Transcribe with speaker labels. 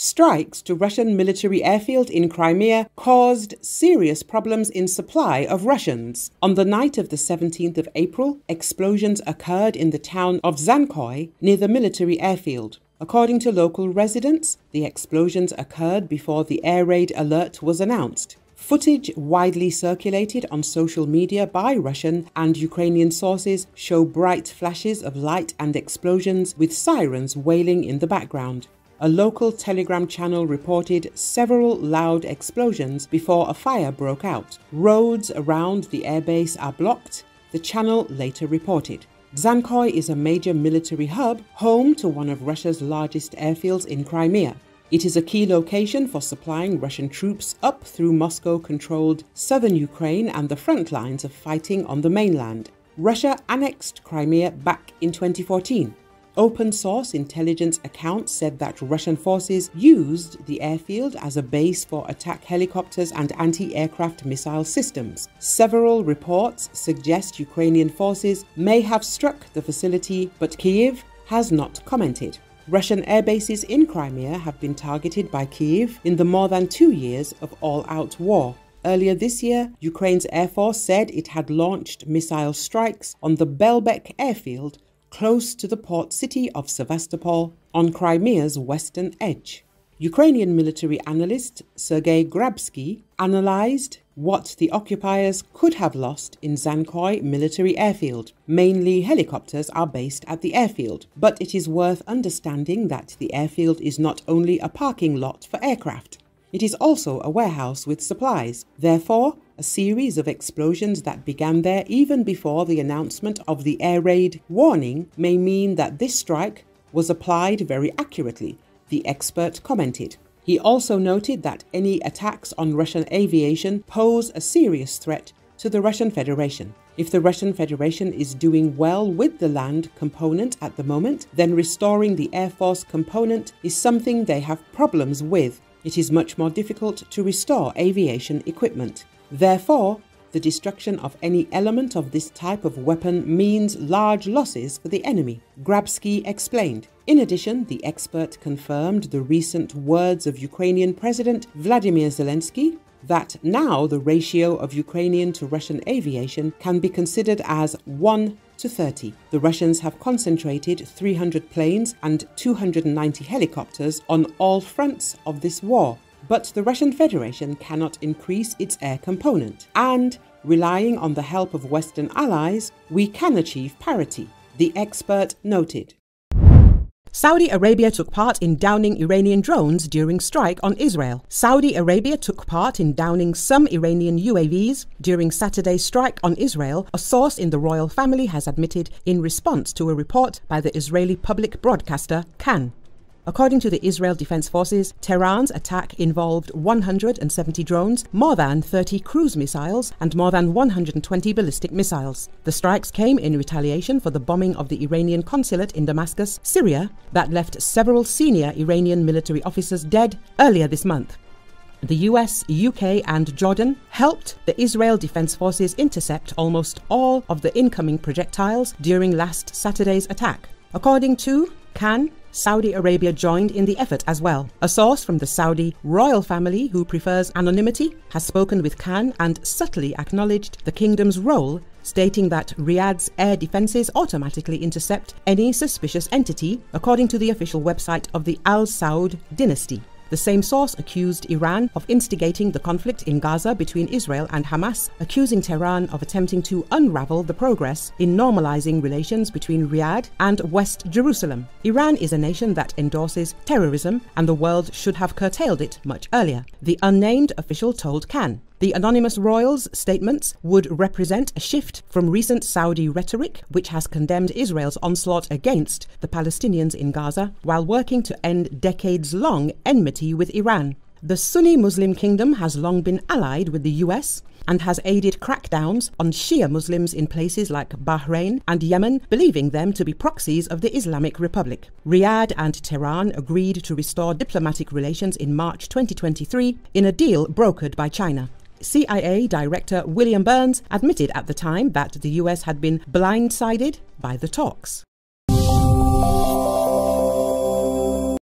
Speaker 1: Strikes to Russian military airfield in Crimea caused serious problems in supply of Russians. On the night of the 17th of April, explosions occurred in the town of Dzhankoi near the military airfield. According to local residents, the explosions occurred before the air raid alert was announced. Footage widely circulated on social media by Russian and Ukrainian sources show bright flashes of light and explosions with sirens wailing in the background. A local Telegram channel reported several loud explosions before a fire broke out. Roads around the airbase are blocked, the channel later reported. Dzhankoi is a major military hub, home to one of Russia's largest airfields in Crimea. It is a key location for supplying Russian troops up through Moscow controlled southern Ukraine and the front lines of fighting on the mainland. Russia annexed Crimea back in 2014. Open source intelligence accounts said that Russian forces used the airfield as a base for attack helicopters and anti aircraft missile systems. Several reports suggest Ukrainian forces may have struck the facility, but Kiev has not commented. Russian air bases in Crimea have been targeted by Kiev in the more than two years of all out war. Earlier this year, Ukraine's Air Force said it had launched missile strikes on the Belbek airfield close to the port city of Sevastopol on Crimea's western edge. Ukrainian military analyst Sergei Grabsky analyzed what the occupiers could have lost in Dzhankoi military airfield. Mainly helicopters are based at the airfield, but it is worth understanding that the airfield is not only a parking lot for aircraft. It is also a warehouse with supplies. Therefore, a series of explosions that began there even before the announcement of the air raid warning may mean that this strike was applied very accurately, the expert commented. He also noted that any attacks on Russian aviation pose a serious threat to the Russian Federation. If the Russian Federation is doing well with the land component at the moment, then restoring the Air Force component is something they have problems with. It is much more difficult to restore aviation equipment. Therefore, the destruction of any element of this type of weapon means large losses for the enemy, Grabsky explained. In addition, the expert confirmed the recent words of Ukrainian President Vladimir Zelensky that now the ratio of Ukrainian to Russian aviation can be considered as 1 to 30. The Russians have concentrated 300 planes and 290 helicopters on all fronts of this war, but the Russian Federation cannot increase its air component. And, relying on the help of Western allies, we can achieve parity, the expert noted.
Speaker 2: Saudi Arabia took part in downing Iranian drones during strike on Israel. Saudi Arabia took part in downing some Iranian UAVs during Saturday's strike on Israel, a source in the royal family has admitted in response to a report by the Israeli public broadcaster Kan. According to the Israel Defense Forces, Tehran's attack involved 170 drones, more than 30 cruise missiles, and more than 120 ballistic missiles. The strikes came in retaliation for the bombing of the Iranian consulate in Damascus, Syria, that left several senior Iranian military officers dead earlier this month. The US, UK, and Jordan helped the Israel Defense Forces intercept almost all of the incoming projectiles during last Saturday's attack. According to Kan, Saudi Arabia joined in the effort as well. A source from the Saudi royal family who prefers anonymity has spoken with Kan and subtly acknowledged the kingdom's role, stating that Riyadh's air defenses automatically intercept any suspicious entity, according to the official website of the Al Saud dynasty. The same source accused Iran of instigating the conflict in Gaza between Israel and Hamas, accusing Tehran of attempting to unravel the progress in normalizing relations between Riyadh and West Jerusalem. Iran is a nation that endorses terrorism, and the world should have curtailed it much earlier, the unnamed official told Kan. The anonymous royals' statements would represent a shift from recent Saudi rhetoric, which has condemned Israel's onslaught against the Palestinians in Gaza while working to end decades long enmity with Iran. The Sunni Muslim kingdom has long been allied with the US and has aided crackdowns on Shia Muslims in places like Bahrain and Yemen, believing them to be proxies of the Islamic Republic. Riyadh and Tehran agreed to restore diplomatic relations in March 2023 in a deal brokered by China. CIA Director William Burns admitted at the time that the US had been blindsided by the talks.